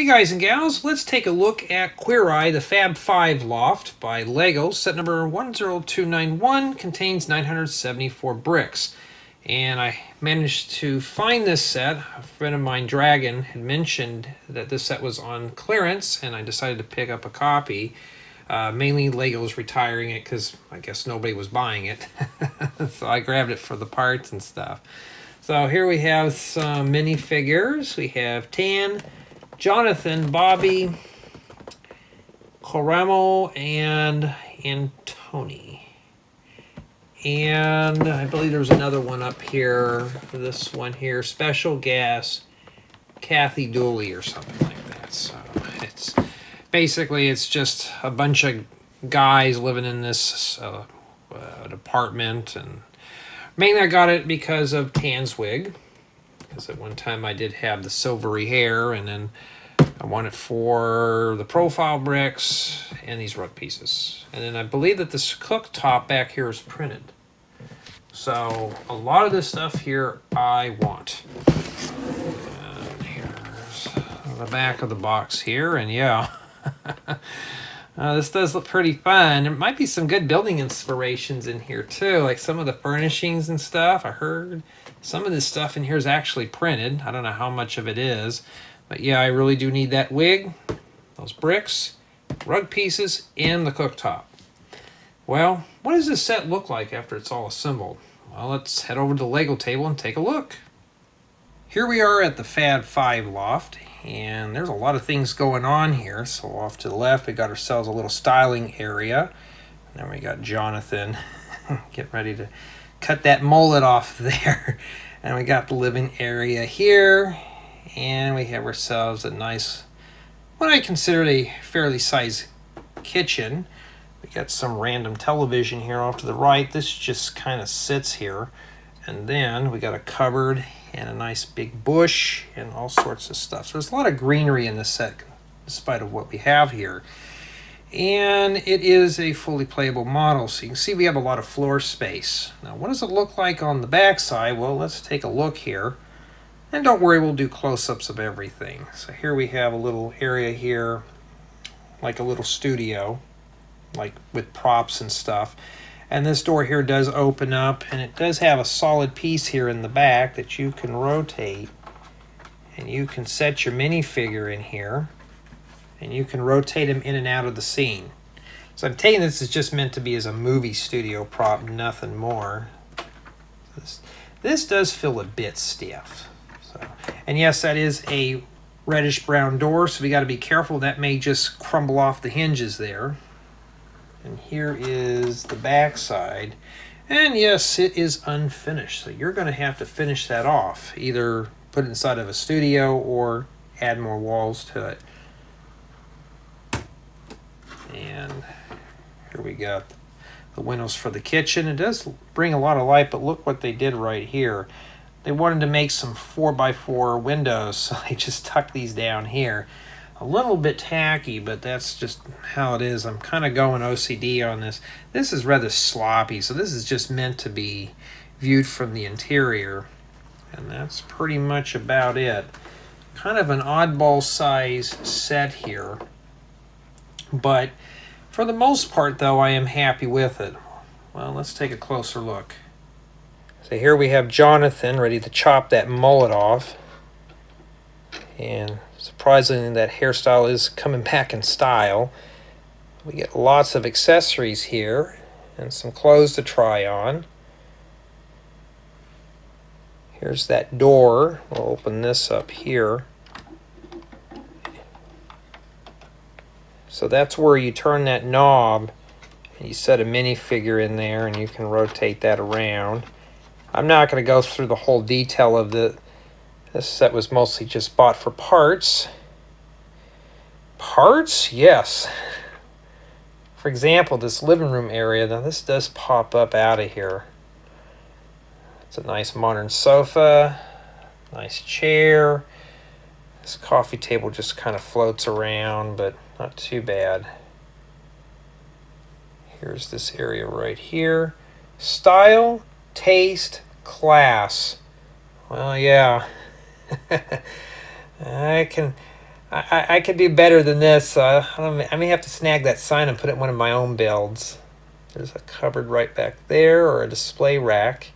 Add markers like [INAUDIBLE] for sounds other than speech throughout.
Hey guys and gals, let's take a look at Queer Eye, the Fab 5 Loft by LEGO. Set number 10291 contains 974 bricks. And I managed to find this set. A friend of mine, Dragon, had mentioned that this set was on clearance, and I decided to pick up a copy. Uh, mainly Lego's retiring it because I guess nobody was buying it. [LAUGHS] so I grabbed it for the parts and stuff. So here we have some minifigures. We have Tan, Jonathan, Bobby, Karamo, and Antoni. And I believe there's another one up here. This one here, Special Gas, Kathi Dooley or something like that. So it's basically it's just a bunch of guys living in this uh, uh, apartment and mainly I got it because of Tan's wig because at one time I did have the silvery hair and then I want it for the profile bricks and these rug pieces. And then I believe that this cooktop back here is printed. So a lot of this stuff here I want. And here's the back of the box here and yeah [LAUGHS] uh, this does look pretty fun. There might be some good building inspirations in here too, like some of the furnishings and stuff. I heard some of this stuff in here is actually printed. I don't know how much of it is, but yeah, I really do need that wig, those bricks, rug pieces, and the cooktop. Well, what does this set look like after it's all assembled? Well, let's head over to the Lego table and take a look. Here we are at the Fab 5 loft, and there's a lot of things going on here. So off to the left, we got ourselves a little styling area. And then we got Jonathan [LAUGHS] getting ready to cut that mullet off [LAUGHS] there. And we got the living area here, and we have ourselves a nice, what I consider a fairly sized kitchen. We got some random television here off to the right. This just kind of sits here. And then we got a cupboard and a nice big bush and all sorts of stuff. So there's a lot of greenery in this set, despite of what we have here. And it is a fully playable model, so you can see we have a lot of floor space. Now, what does it look like on the back side? Well, let's take a look here. And don't worry, we'll do close-ups of everything. So here we have a little area here, like a little studio, like with props and stuff. And this door here does open up and it does have a solid piece here in the back that you can rotate. And you can set your minifigure in here and you can rotate him in and out of the scene. So I'm taking this is just meant to be as a movie studio prop, nothing more. This, this does feel a bit stiff. So, and yes, that is a reddish brown door, so we got to be careful. That may just crumble off the hinges there. And here is the back side. And yes, it is unfinished. So you're going to have to finish that off. Either put it inside of a studio or add more walls to it. And here we got the windows for the kitchen. It does bring a lot of light, but look what they did right here. They wanted to make some 4x4 windows, [LAUGHS] so they just tucked these down here a little bit tacky, but that's just how it is. I'm kind of going OCD on this. This is rather sloppy, so this is just meant to be viewed from the interior. And that's pretty much about it. Kind of an oddball size set here. But for the most part, though, I am happy with it. Well, let's take a closer look. So here we have Jonathan ready to chop that mullet off. And surprisingly, that hairstyle is coming back in style. We get lots of accessories here and some clothes to try on. Here's that door. We'll open this up here. So that's where you turn that knob and you set a minifigure in there and you can rotate that around. I'm not going to go through the whole detail of the this set was mostly just bought for parts. Parts? Yes. For example, this living room area, now this does pop up out of here. It's a nice modern sofa, nice chair. This coffee table just kind of floats around, but not too bad. Here's this area right here. Style, taste, class. Well, yeah. [LAUGHS] I can I, I could do better than this. Uh, I may have to snag that sign and put it in one of my own builds. There's a cupboard right back there, or a display rack.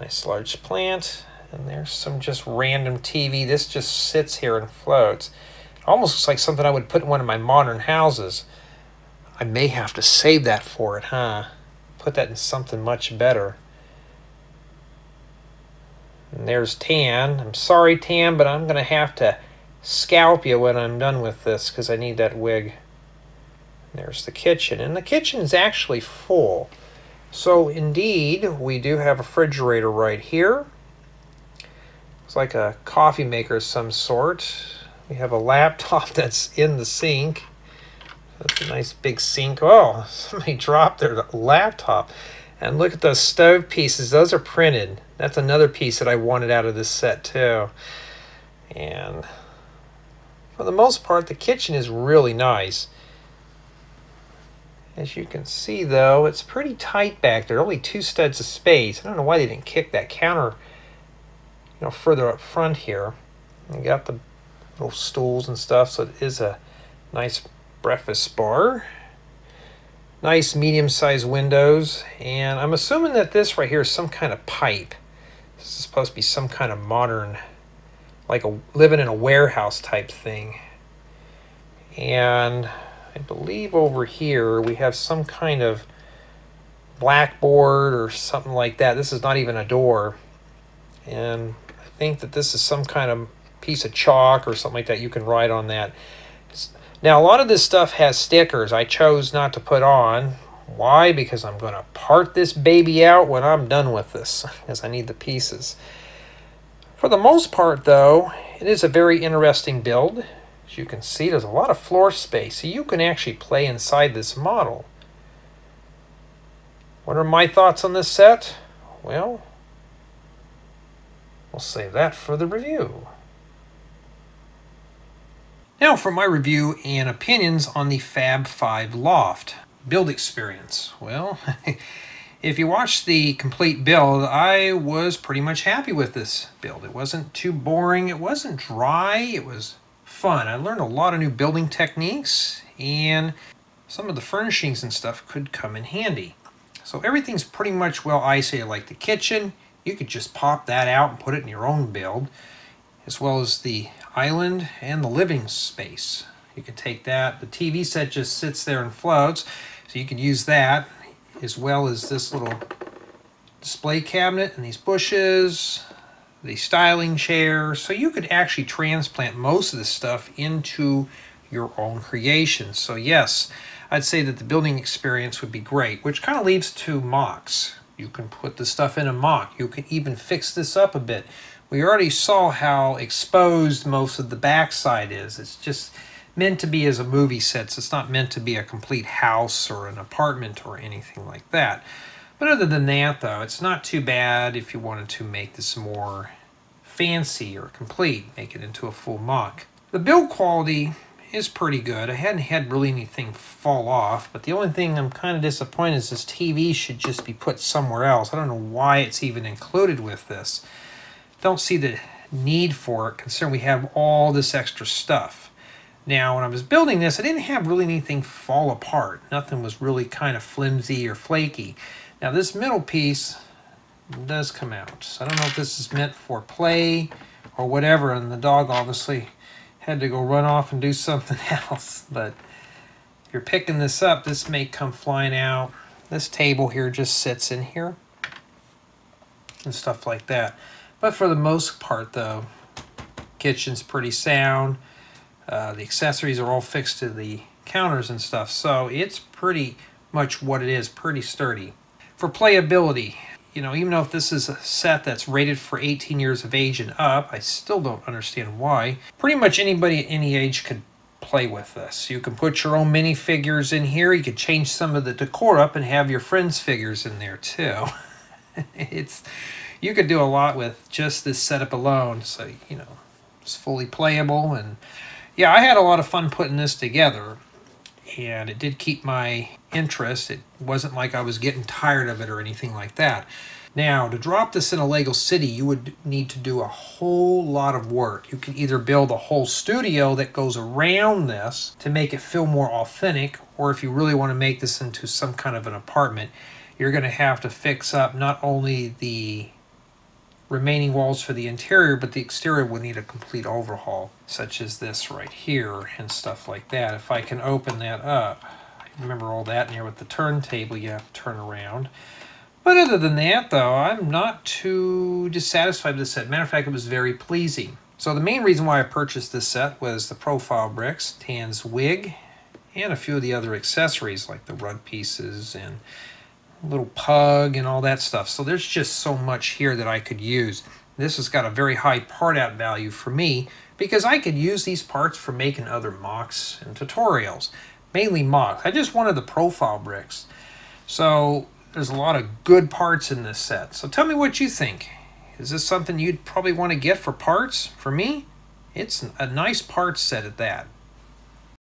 Nice large plant. And there's some just random TV. This just sits here and floats. It almost looks like something I would put in one of my modern houses. I may have to save that for it, huh? Put that in something much better. And there's Tan. I'm sorry, Tan, but I'm going to have to scalp you when I'm done with this because I need that wig. And there's the kitchen. And the kitchen is actually full. So indeed, we do have a refrigerator right here. It's like a coffee maker of some sort. We have a laptop [LAUGHS] that's in the sink. That's a nice big sink. Oh, [LAUGHS] somebody dropped their laptop. And look at those stove pieces. Those are printed. That's another piece that I wanted out of this set too. And for the most part, the kitchen is really nice. As you can see though, it's pretty tight back there. Only two studs of space. I don't know why they didn't kick that counter you know, further up front here. You got the little stools and stuff, so it is a nice breakfast bar. Nice medium-sized windows, and I'm assuming that this right here is some kind of pipe. This is supposed to be some kind of modern, like a living in a warehouse type thing. And I believe over here we have some kind of blackboard or something like that. This is not even a door. And I think that this is some kind of piece of chalk or something like that. You can write on that. Now, a lot of this stuff has stickers I chose not to put on. Why? Because I'm going to part this baby out when I'm done with this, [LAUGHS] because I need the pieces. For the most part, though, it is a very interesting build. As you can see, there's a lot of floor space, so you can actually play inside this model. What are my thoughts on this set? Well, we'll save that for the review. Now for my review and opinions on the Fab 5 Loft build experience. Well, [LAUGHS] if you watch the complete build, I was pretty much happy with this build. It wasn't too boring, it wasn't dry, it was fun. I learned a lot of new building techniques and some of the furnishings and stuff could come in handy. So everything's pretty much well isolated like the kitchen. You could just pop that out and put it in your own build as well as the island and the living space. You can take that. The TV set just sits there and floats, so you can use that as well as this little display cabinet and these bushes, the styling chair. So you could actually transplant most of this stuff into your own creation. So yes, I'd say that the building experience would be great, which kind of leads to mocks. You can put the stuff in a mock. You can even fix this up a bit. We already saw how exposed most of the backside is. It's just meant to be as a movie set. So it's not meant to be a complete house or an apartment or anything like that. But other than that, though, it's not too bad if you wanted to make this more fancy or complete, make it into a full mock. The build quality is pretty good. I hadn't had really anything fall off, but the only thing I'm kind of disappointed is this TV should just be put somewhere else. I don't know why it's even included with this. Don't see the need for it, considering we have all this extra stuff. Now, when I was building this, I didn't have really anything fall apart. Nothing was really kind of flimsy or flaky. Now, this middle piece does come out. So I don't know if this is meant for play or whatever, and the dog obviously had to go run off and do [LAUGHS] something else. But if you're picking this up, this may come flying out. This table here just sits in here and stuff like that. But for the most part, though, kitchen's pretty sound. Uh, the accessories are all fixed to the counters and stuff, so it's pretty much what it is, pretty sturdy. For playability, you know, even though if this is a set that's rated for 18 years of age and up, I still don't understand why. Pretty much anybody at any age could play with this. You can put your own minifigures in here. You could change some of the decor up and have your friends' figures in there too. [LAUGHS] [LAUGHS] it's you could do a lot with just this setup alone. So, you know, it's fully playable. And yeah, I had a lot of fun putting this together. And it did keep my interest. It wasn't like I was getting tired of it or anything like that. Now, to drop this in a Lego City, you would need to do a whole lot of work. You can either build a whole studio that goes around this to make it feel more authentic, or if you really want to make this into some kind of an apartment, you're going to have to fix up not only the remaining walls for the interior, but the exterior will need a complete overhaul, such as this right here and stuff like that. If I can open that up, remember all that in here with the turntable you have to turn around. But other than that, though, I'm not too dissatisfied with this set. Matter of fact, it was very pleasing. So the main reason why I purchased this set was the profile bricks, Tan's wig, and a few of the other accessories like the rug pieces and little pug and all that stuff. So there's just so much here that I could use. This has got a very high part out value for me because I could use these parts for making other mocks and tutorials. Mainly mocks. I just wanted the profile bricks. So there's a lot of good parts in this set. So tell me what you think. Is this something you'd probably want to get for parts? For me, it's a nice parts set at that.